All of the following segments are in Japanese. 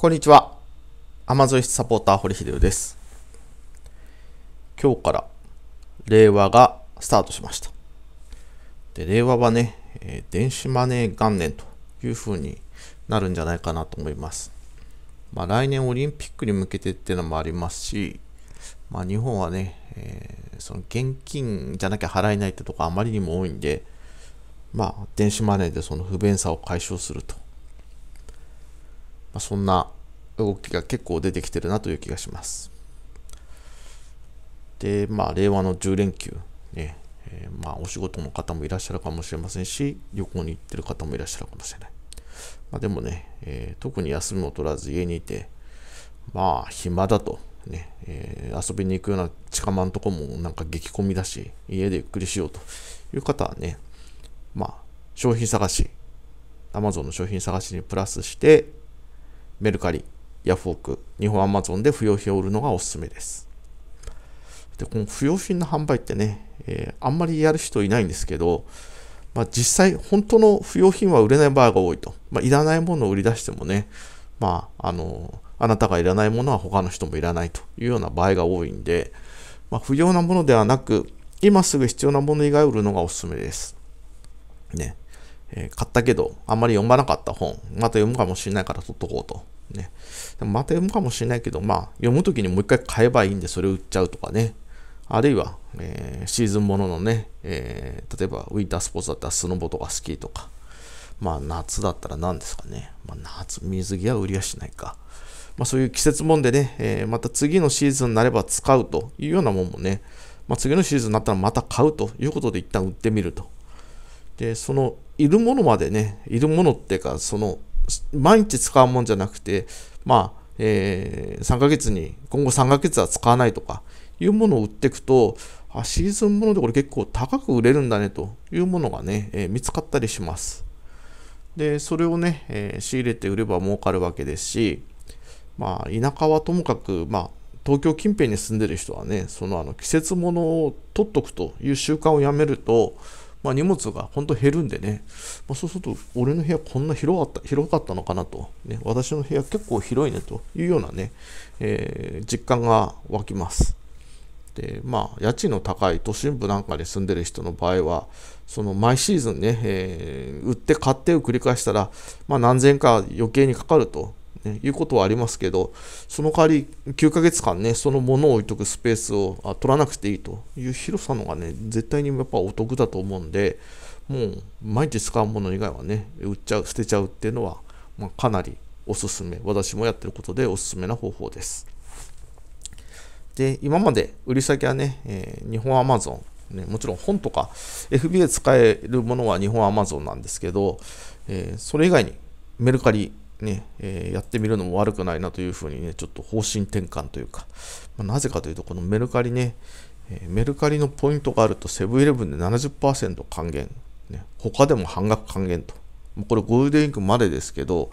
こんにちは。アマゾン室サポーター堀秀夫です。今日から令和がスタートしました。で、令和はね、えー電子マネー元年という風になるんじゃないかなと思います。まあ来年オリンピックに向けてっていうのもありますし、まあ日本はね、えーその現金じゃなきゃ払えないってとこあまりにも多いんで、まあ電子マネーでその不便さを解消すると。まあ、そんな動きが結構出てきてるなという気がします。で、まあ、令和の10連休、ね、えーまあ、お仕事の方もいらっしゃるかもしれませんし、旅行に行ってる方もいらっしゃるかもしれない。まあ、でもね、えー特に休みを取らず家にいて、まあ、暇だと、ね、えー遊びに行くような近場のとこもなんか激混みだし、家でゆっくりしようという方はね、まあ、商品探し、Amazon の商品探しにプラスして、メルカリ、ヤフオク、日本アマゾンで不要品を売るのがおすすめです。で、この不要品の販売ってね、えーあんまりやる人いないんですけど、まあ、実際、本当の不要品は売れない場合が多いと。まあ、いらないものを売り出してもね、まあ、あの、あなたがいらないものは他の人もいらないというような場合が多いんで、まあ、不要なものではなく、今すぐ必要なもの以外を売るのがおすすめです。ね。えー買ったけど、あんまり読まなかった本、また読むかもしれないから取っとこうと。ね。でもまた読むかもしれないけど、まあ、読むときにもう一回買えばいいんで、それを売っちゃうとかね。あるいは、えーシーズンもののね、えー例えばウィンタースポーツだったらスノボとかスキーとか、まあ夏だったら何ですかね。まあ、夏、水着は売りやしないか。まあそういう季節もんでね、えーまた次のシーズンになれば使うというようなもんもね、まあ次のシーズンになったらまた買うということで一旦売ってみると。で、その、いるものまでね、いるものっていうか、その、毎日使うもんじゃなくて、まあ、えー3ヶ月に、今後3ヶ月は使わないとか、いうものを売っていくと、あ、シーズンものでこれ結構高く売れるんだねというものがね、えー見つかったりします。で、それをね、えー仕入れて売れば儲かるわけですし、まあ、田舎はともかく、まあ、東京近辺に住んでる人はね、そのあの季節物を取っとくという習慣をやめると、まあ、荷物が本当減るんでね、まあ、そうすると、俺の部屋こんな広かった広かったのかなと、ね、私の部屋結構広いねというようなね、えー実感が湧きます。で、まあ、家賃の高い都心部なんかに住んでる人の場合は、その毎シーズンね、えー売って買ってを繰り返したら、まあ、何千か余計にかかると、ね、いうことはありますけど、その代わり9ヶ月間ね、そのものを置いとくスペースをあ取らなくていいと。いう広さのがね、絶対にやっぱお得だと思うんで、もう毎日使うもの以外はね、売っちゃう、捨てちゃうっていうのは、まあ、かなりおすすめ、私もやってることでおすすめな方法です。で、今まで売り先はね、えー日本アマゾン、ね、もちろん本とか FB で使えるものは日本アマゾンなんですけど、えーそれ以外にメルカリ、ねえーやってみるのも悪くないなというふうにね、ちょっと方針転換というか、まあなぜかというと、このメルカリね、えメルカリのポイントがあるとセブンイレブンで70%還元、ね、他でも半額還元と。もうこれゴールデンウィークまでですけど、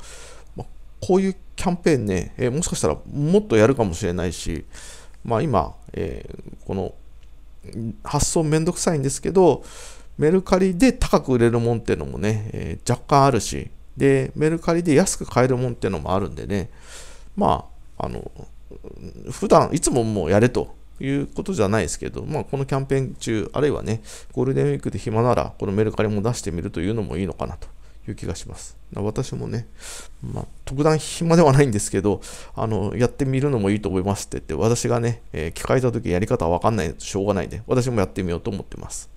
まあこういうキャンペーンね、えーもしかしたらもっとやるかもしれないし、まあ今、えーこの発送めんどくさいんですけど、メルカリで高く売れるもんっていうのもね、えー若干あるし、で、メルカリで安く買えるもんっていうのもあるんでね、まあ、あの、普段いつももうやれということじゃないですけど、まあ、このキャンペーン中、あるいはね、ゴールデンウィークで暇なら、このメルカリも出してみるというのもいいのかなという気がします。私もね、まあ、特段暇ではないんですけど、あの、やってみるのもいいと思いますって言って、私がね、えー聞かれた時やり方わかんないとしょうがないんで、私もやってみようと思ってます。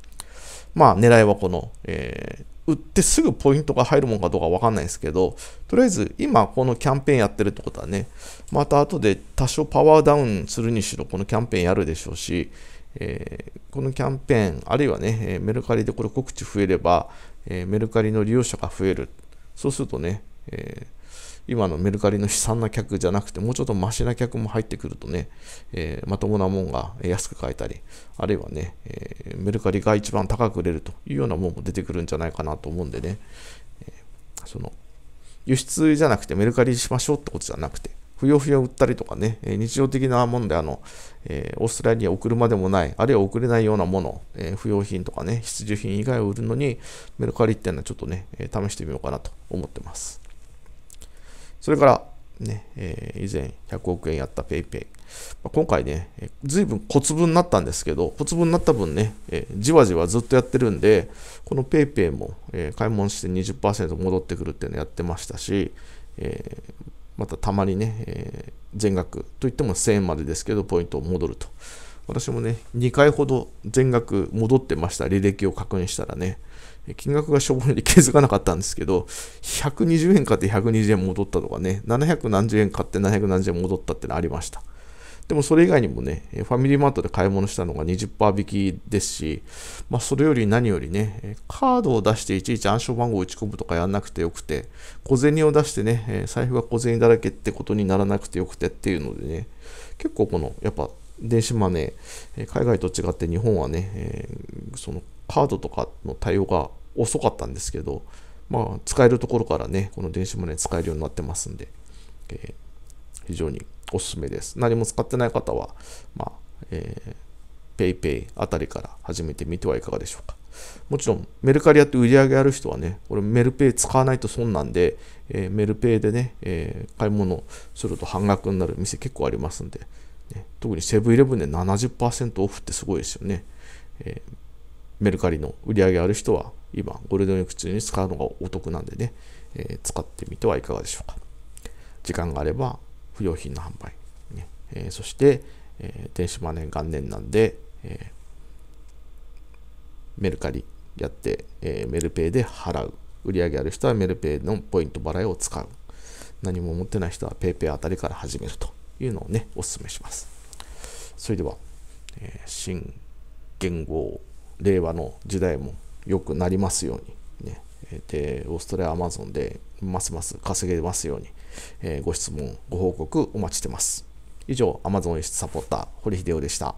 まあ、狙いはこの、えー売ってすぐポイントが入るものかどうかわかんないですけど、とりあえず今このキャンペーンやってるってことはね、また後で多少パワーダウンするにしろこのキャンペーンやるでしょうし、えーこのキャンペーン、あるいはね、えメルカリでこれ告知増えれば、えーメルカリの利用者が増える。そうするとね、えー今のメルカリの悲惨な客じゃなくて、もうちょっとマシな客も入ってくるとね、えーまともなもんが安く買えたり、あるいはね、えーメルカリが一番高く売れるというようなもんも出てくるんじゃないかなと思うんでね、えーその輸出じゃなくてメルカリしましょうってことじゃなくて、不要不要売ったりとかね、え日常的なもんであの、えーオーストラリアに送るまでもない、あるいは送れないようなもの、えー不要品とかね、必需品以外を売るのに、メルカリっていうのはちょっとね、え試してみようかなと思ってます。それから、ね、えー、以前100億円やった PayPay ま。今回ね、ずいぶん小粒になったんですけど、小粒になった分ね、えー、じわじわずっとやってるんで、この PayPay も、えー、買い物して20%戻ってくるっていうのやってましたし、えー、またたまにね、え、全額といっても1000円までですけど、ポイントを戻ると。私もね、2回ほど全額戻ってました。履歴を確認したらね、金額がしょぼいで気づかなかったんですけど、120円買って120円戻ったとかね、700何十円買って700何十円戻ったってのありました。でもそれ以外にもね、ファミリーマートで買い物したのが20%引きですし、まあ、それより何よりね、カードを出していちいち暗証番号を打ち込むとかやんなくてよくて、小銭を出してね、財布が小銭だらけってことにならなくてよくてっていうのでね、結構この、やっぱ電子マネー、海外と違って日本はね、そのカードとかの対応が遅かったんですけど、まあ、使えるところからね、この電子マネー使えるようになってますんで、えー、非常におすすめです。何も使ってない方は、まあ、えー、PayPay あたりから始めてみてはいかがでしょうか。もちろん、メルカリやって売り上げある人はね、これメルペイ使わないと損なんで、えー、メルペイでね、えー、買い物すると半額になる店結構ありますんで、ね、特にセブンイレブンで70%オフってすごいですよね。えー、メルカリの売り上げある人は今ゴールデンウィーク中に使うのがお得なんでね、えー、使ってみてはいかがでしょうか。時間があれば不用品の販売、ねえー、そして、えー、電子マネー元年なんで、えメルカリやって、えメルペイで払う。売り上げある人はメルペイのポイント払いを使う。何も持ってない人は PayPay あたりから始めるというのをね、お勧めします。それでは、え新言語令和の時代も良くなりますように、ね、で、オーストラリア、アマゾンでますます稼げますように、えー、ご質問、ご報告お待ちしてます。以上、アマゾン輸出サポーター、堀秀夫でした。